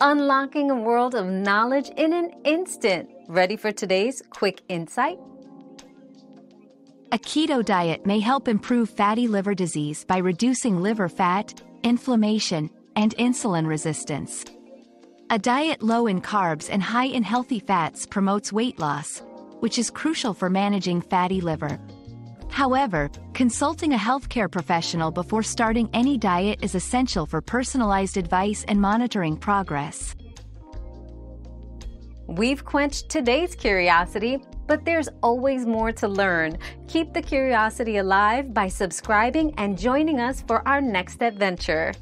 unlocking a world of knowledge in an instant. Ready for today's quick insight? A keto diet may help improve fatty liver disease by reducing liver fat, inflammation, and insulin resistance. A diet low in carbs and high in healthy fats promotes weight loss, which is crucial for managing fatty liver. However, consulting a healthcare professional before starting any diet is essential for personalized advice and monitoring progress. We've quenched today's curiosity, but there's always more to learn. Keep the curiosity alive by subscribing and joining us for our next adventure.